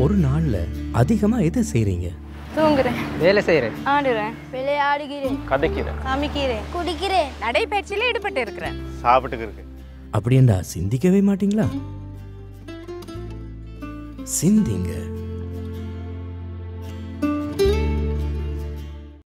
ஒரு நாள்ல அதிகமா எதை செய்றீங்க? தூங்குறேன். வேலை செய்கிறேன் ஆடுறேன். விளையாடுகிறேன். கதைக்கிறேன். சமைக்கிறேன். குடிக்கிறேன். நடைபயிற்சியில் ஈடுபட்டு இருக்கிறேன். சாப்பிட்டுக்கு இருக்கேன். அப்படியேண்டா சிந்திக்கவே மாட்டீங்களா? சிந்திங்க.